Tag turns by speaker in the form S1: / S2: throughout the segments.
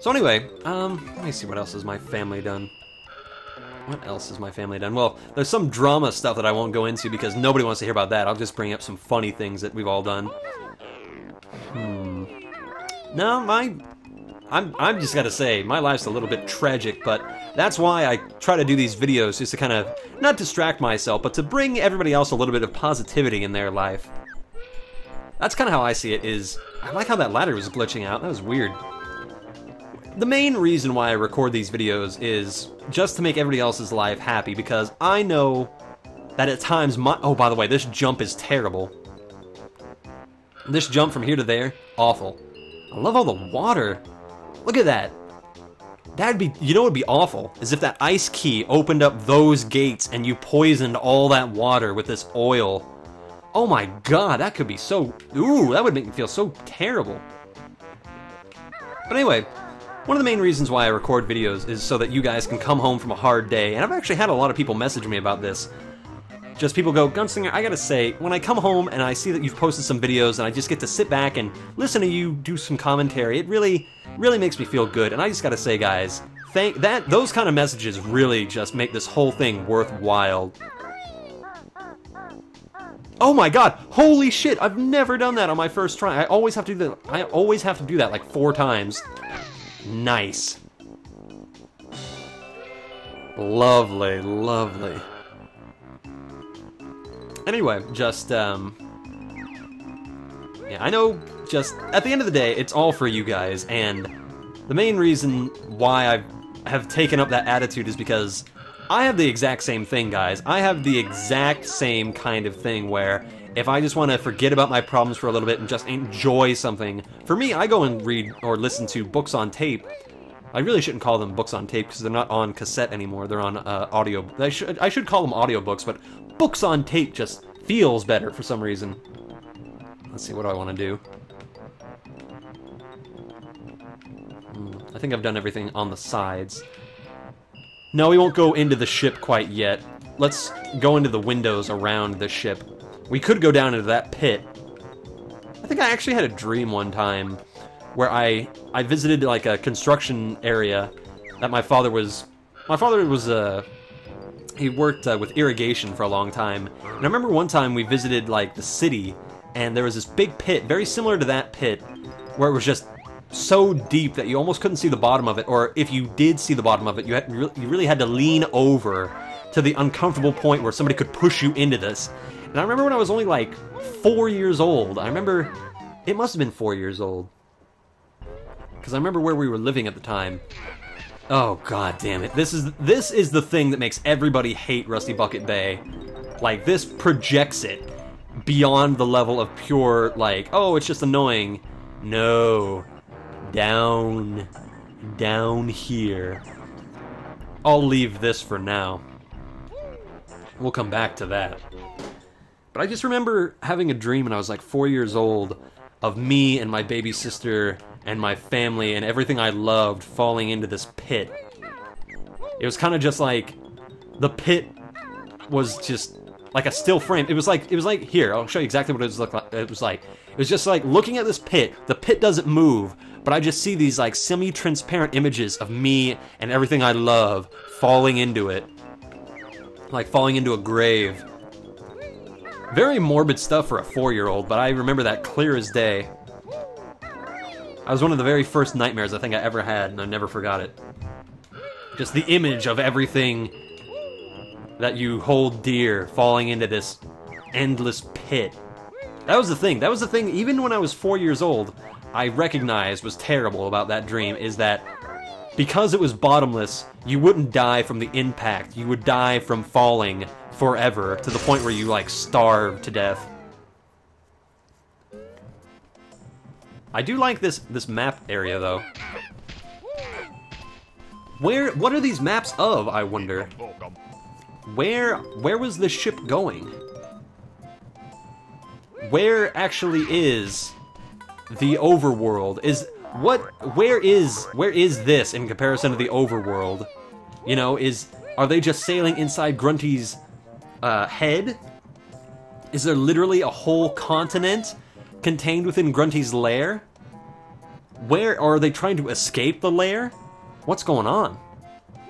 S1: So anyway, um, let me see what else has my family done. What else has my family done? Well, there's some drama stuff that I won't go into because nobody wants to hear about that. I'll just bring up some funny things that we've all done. Hmm. No, my I'm I'm just gotta say, my life's a little bit tragic, but that's why I try to do these videos just to kind of not distract myself, but to bring everybody else a little bit of positivity in their life. That's kind of how I see it. Is I like how that ladder was glitching out. That was weird. The main reason why I record these videos is just to make everybody else's life happy because I know that at times my oh by the way this jump is terrible. This jump from here to there, awful. I love all the water. Look at that. That'd be, you know what would be awful? Is if that ice key opened up those gates and you poisoned all that water with this oil. Oh my god, that could be so, ooh, that would make me feel so terrible. But anyway, one of the main reasons why I record videos is so that you guys can come home from a hard day, and I've actually had a lot of people message me about this. Just people go, Gunslinger, I gotta say, when I come home and I see that you've posted some videos and I just get to sit back and listen to you do some commentary, it really, really makes me feel good. And I just gotta say, guys, thank that those kind of messages really just make this whole thing worthwhile. Oh my god, holy shit, I've never done that on my first try. I always have to do that. I always have to do that like four times. Nice. Lovely, lovely. Anyway, just, um... Yeah, I know, just, at the end of the day, it's all for you guys, and the main reason why I have taken up that attitude is because I have the exact same thing, guys. I have the exact same kind of thing where if I just want to forget about my problems for a little bit and just enjoy something, for me, I go and read or listen to books on tape. I really shouldn't call them books on tape because they're not on cassette anymore. They're on uh, audio. I should I should call them audiobooks, but books on tape just feels better for some reason. Let's see, what do I want to do? Hmm, I think I've done everything on the sides. No, we won't go into the ship quite yet. Let's go into the windows around the ship. We could go down into that pit. I think I actually had a dream one time where I I visited like a construction area that my father was my father was uh he worked uh, with irrigation for a long time. And I remember one time we visited like the city and there was this big pit very similar to that pit where it was just so deep that you almost couldn't see the bottom of it or if you did see the bottom of it you had you really had to lean over to the uncomfortable point where somebody could push you into this. And I remember when I was only like 4 years old. I remember it must have been 4 years old because I remember where we were living at the time. Oh god damn it. This is this is the thing that makes everybody hate Rusty Bucket Bay. Like this projects it beyond the level of pure like, oh, it's just annoying. No. Down down here. I'll leave this for now. We'll come back to that. But I just remember having a dream when I was like 4 years old of me and my baby sister and my family and everything I loved falling into this pit. It was kind of just like the pit was just like a still frame. It was like it was like here. I'll show you exactly what it was like. It was like it was just like looking at this pit. The pit doesn't move, but I just see these like semi-transparent images of me and everything I love falling into it, like falling into a grave. Very morbid stuff for a four-year-old, but I remember that clear as day. That was one of the very first nightmares I think I ever had, and I never forgot it. Just the image of everything that you hold dear falling into this endless pit. That was the thing. That was the thing, even when I was four years old, I recognized was terrible about that dream is that because it was bottomless, you wouldn't die from the impact. You would die from falling forever to the point where you, like, starve to death. I do like this this map area though. Where what are these maps of, I wonder? Where where was the ship going? Where actually is the overworld? Is what where is where is this in comparison to the overworld? You know, is are they just sailing inside Grunty's uh, head? Is there literally a whole continent contained within Grunty's lair? Where are they trying to escape the lair? What's going on?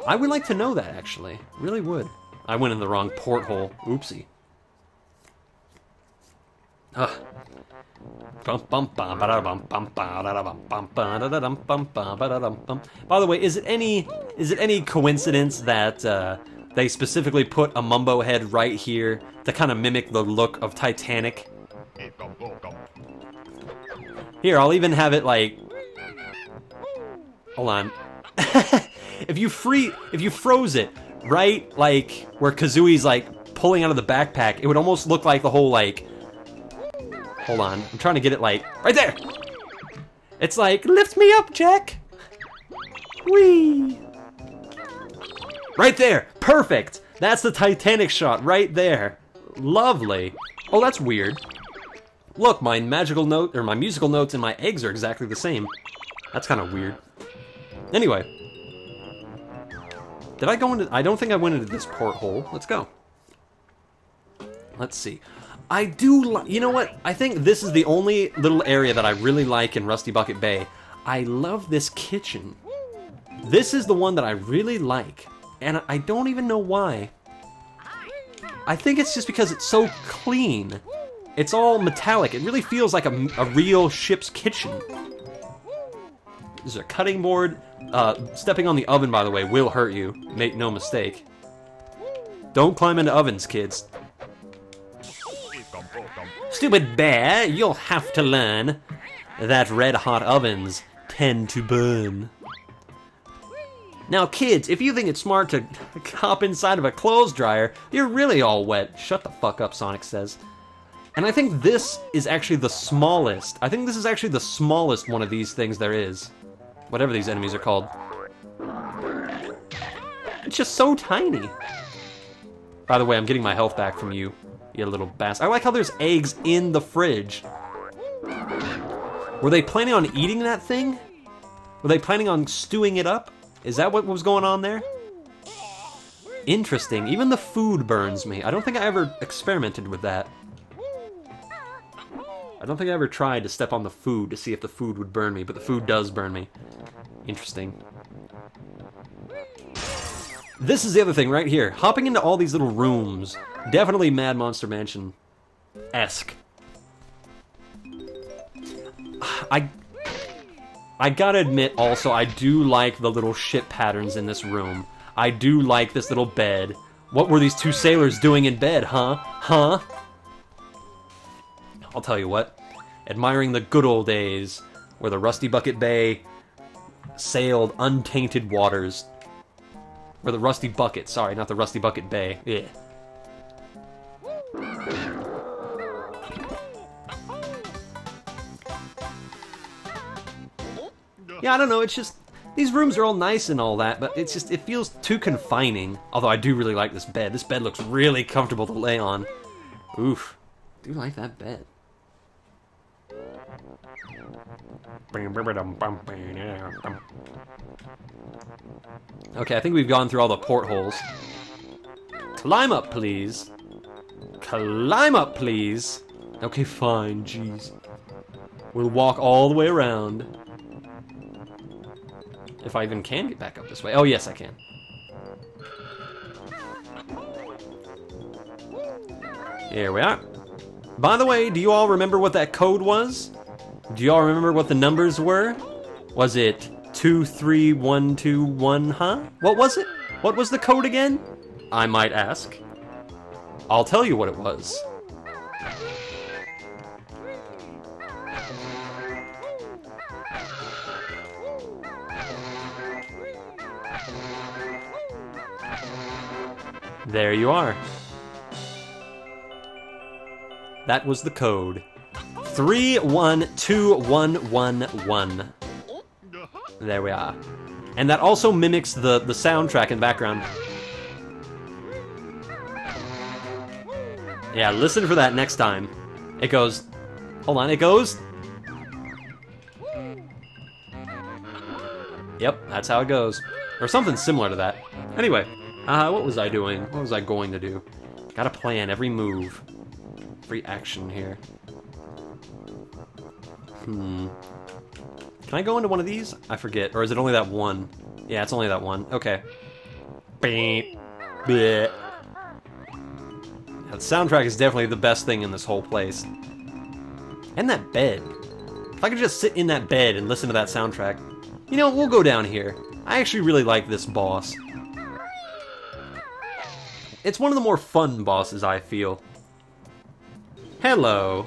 S1: I would like to know that, actually. Really would. I went in the wrong porthole. Oopsie. Ugh. By the way, is it any is it any coincidence that uh, they specifically put a Mumbo head right here to kind of mimic the look of Titanic? Here, I'll even have it like. Hold on. if you free, if you froze it right, like where Kazooie's like pulling out of the backpack, it would almost look like the whole like Hold on. I'm trying to get it like right there. It's like, lift me up, Jack. Whee. Right there. Perfect. That's the Titanic shot right there. Lovely. Oh, that's weird. Look, my magical note, or my musical notes and my eggs are exactly the same. That's kind of weird. Anyway. Did I go into... I don't think I went into this porthole. Let's go. Let's see. I do, you know what? I think this is the only little area that I really like in Rusty Bucket Bay. I love this kitchen. This is the one that I really like, and I don't even know why. I think it's just because it's so clean. It's all metallic. It really feels like a, a real ship's kitchen. There's a cutting board. Uh, stepping on the oven, by the way, will hurt you. Make no mistake. Don't climb into ovens, kids. Stupid bear, you'll have to learn that red-hot ovens tend to burn. Now, kids, if you think it's smart to hop inside of a clothes dryer, you're really all wet. Shut the fuck up, Sonic says. And I think this is actually the smallest. I think this is actually the smallest one of these things there is. Whatever these enemies are called. It's just so tiny. By the way, I'm getting my health back from you. You little bastard. I like how there's eggs in the fridge. Were they planning on eating that thing? Were they planning on stewing it up? Is that what was going on there? Interesting. Even the food burns me. I don't think I ever experimented with that. I don't think I ever tried to step on the food to see if the food would burn me, but the food does burn me. Interesting. This is the other thing right here. Hopping into all these little rooms. Definitely Mad Monster Mansion-esque. I... I gotta admit also, I do like the little ship patterns in this room. I do like this little bed. What were these two sailors doing in bed, huh? Huh? I'll tell you what. Admiring the good old days where the Rusty Bucket Bay sailed untainted waters or the Rusty Bucket, sorry, not the Rusty Bucket Bay. Yeah. Yeah, I don't know, it's just... These rooms are all nice and all that, but it's just, it feels too confining. Although I do really like this bed. This bed looks really comfortable to lay on. Oof. I do like that bed. Okay, I think we've gone through all the portholes. Climb up, please. Climb up, please. Okay, fine, jeez. We'll walk all the way around. If I even can get back up this way. Oh, yes, I can. Here we are. By the way, do you all remember what that code was? Do you all remember what the numbers were? Was it 23121, huh? What was it? What was the code again? I might ask. I'll tell you what it was. There you are. That was the code. 312111. There we are. And that also mimics the, the soundtrack in the background. Yeah, listen for that next time. It goes... Hold on, it goes... Yep, that's how it goes. Or something similar to that. Anyway, uh, what was I doing? What was I going to do? Gotta plan every move. Every action here. Hmm. Can I go into one of these? I forget. Or is it only that one? Yeah, it's only that one. Okay. Beep. Bleh. The soundtrack is definitely the best thing in this whole place. And that bed. If I could just sit in that bed and listen to that soundtrack. You know, we'll go down here. I actually really like this boss. It's one of the more fun bosses, I feel. Hello.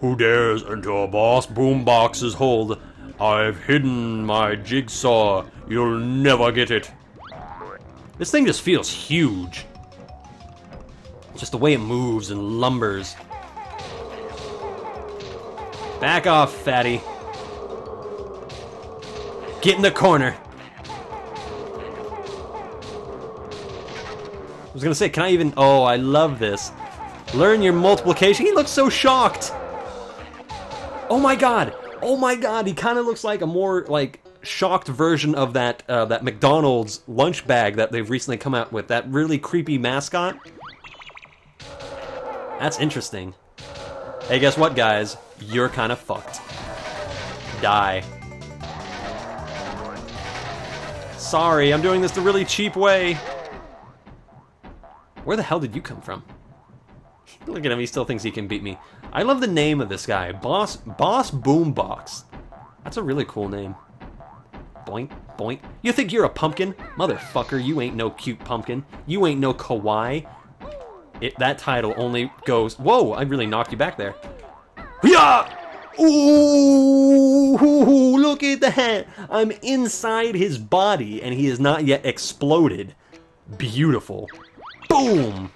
S1: Who dares enter a boss boombox's hold? I've hidden my jigsaw. You'll never get it. This thing just feels huge. Just the way it moves and lumbers. Back off, fatty. Get in the corner. Was gonna say, can I even... Oh, I love this. Learn your multiplication. He looks so shocked. Oh my god! Oh my god, he kind of looks like a more, like, shocked version of that, uh, that McDonald's lunch bag that they've recently come out with. That really creepy mascot. That's interesting. Hey, guess what, guys? You're kind of fucked. Die. Sorry, I'm doing this the really cheap way. Where the hell did you come from? Look at him, he still thinks he can beat me. I love the name of this guy, Boss Boss Boombox. That's a really cool name. Boink, boink. You think you're a pumpkin? Motherfucker, you ain't no cute pumpkin. You ain't no kawaii. It, that title only goes... Whoa, I really knocked you back there. Yeah! Ooh, look at that! I'm inside his body, and he has not yet exploded. Beautiful. Boom!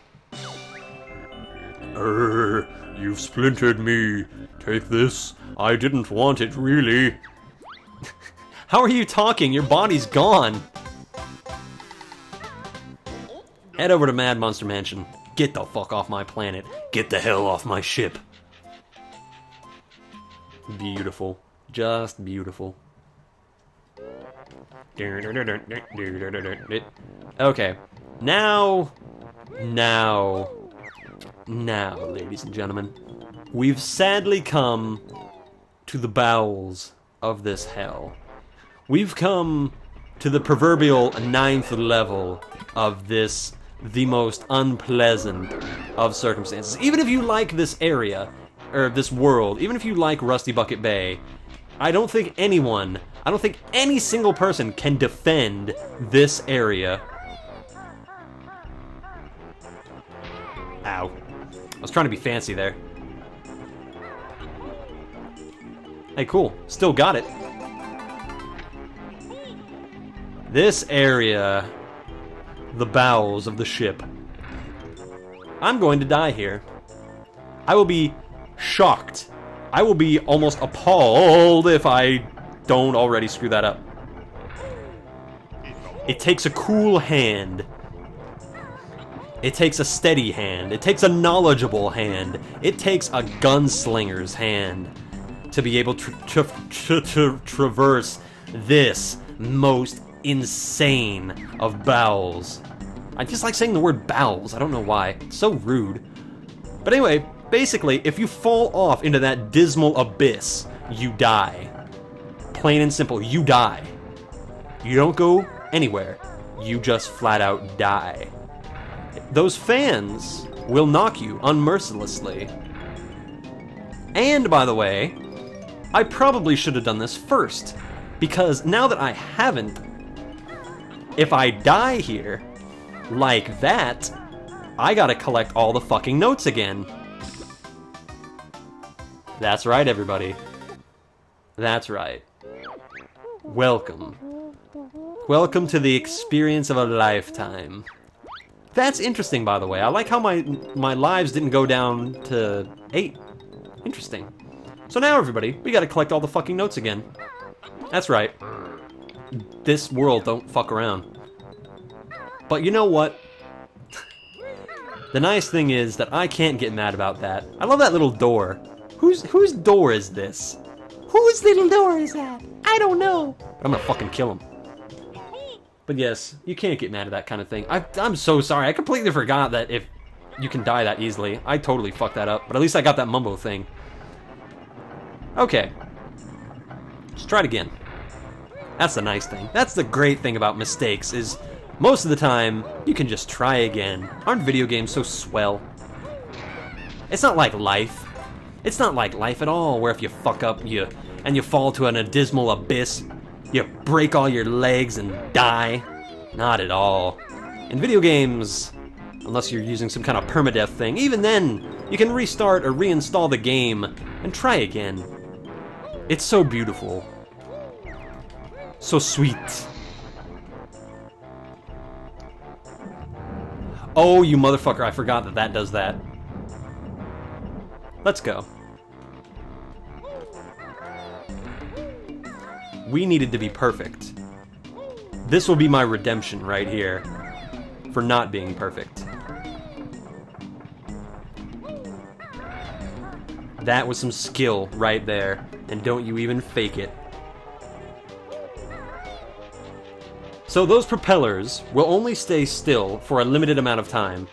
S1: Err, you've splintered me. Take this. I didn't want it, really. How are you talking? Your body's gone. Head over to Mad Monster Mansion. Get the fuck off my planet. Get the hell off my ship. Beautiful. Just beautiful. Okay. Now, now, now, ladies and gentlemen, we've sadly come to the bowels of this hell. We've come to the proverbial ninth level of this, the most unpleasant of circumstances. Even if you like this area, or this world, even if you like Rusty Bucket Bay, I don't think anyone, I don't think any single person can defend this area. Ow. I was trying to be fancy there. Hey, cool. Still got it. This area, the bowels of the ship. I'm going to die here. I will be shocked. I will be almost appalled if I don't already screw that up. It takes a cool hand. It takes a steady hand. It takes a knowledgeable hand. It takes a gunslinger's hand to be able to, traverse this most insane of bowels. I just like saying the word bowels. I don't know why. It's so rude. But anyway, basically, if you fall off into that dismal abyss, you die. Plain and simple, you die. You don't go anywhere. You just flat out die. Those fans will knock you unmercilessly. And, by the way, I probably should have done this first, because now that I haven't, if I die here, like that, I gotta collect all the fucking notes again. That's right, everybody. That's right. Welcome. Welcome to the experience of a lifetime. That's interesting, by the way. I like how my my lives didn't go down to eight. Interesting. So now, everybody, we gotta collect all the fucking notes again. That's right. This world don't fuck around. But you know what? the nice thing is that I can't get mad about that. I love that little door. Whose whose door is this? Whose little door is that? I don't know. I'm gonna fucking kill him. But yes, you can't get mad at that kind of thing. I, I'm so sorry. I completely forgot that if you can die that easily. I totally fucked that up. But at least I got that mumbo thing. Okay. Let's try it again. That's the nice thing. That's the great thing about mistakes is most of the time you can just try again. Aren't video games so swell? It's not like life. It's not like life at all, where if you fuck up you and you fall to an abysmal abyss, you break all your legs and die. Not at all. In video games, unless you're using some kind of permadeath thing, even then, you can restart or reinstall the game and try again. It's so beautiful. So sweet. Oh, you motherfucker, I forgot that that does that. Let's go. We needed to be perfect. This will be my redemption right here for not being perfect. That was some skill right there, and don't you even fake it. So those propellers will only stay still for a limited amount of time.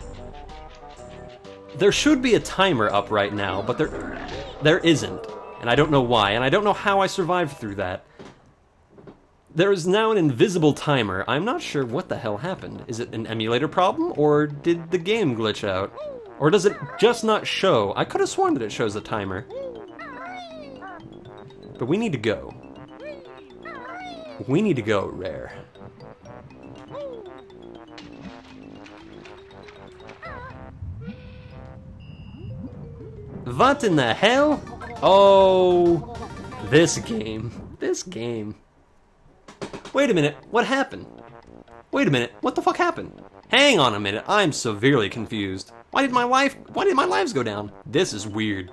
S1: There should be a timer up right now, but there there isn't. And I don't know why, and I don't know how I survived through that. There is now an invisible timer. I'm not sure what the hell happened. Is it an emulator problem, or did the game glitch out? Or does it just not show? I could have sworn that it shows a timer. But we need to go. We need to go, Rare. What in the hell? Oh, this game. This game. Wait a minute, what happened? Wait a minute, what the fuck happened? Hang on a minute, I'm severely confused. Why did my life, why did my lives go down? This is weird.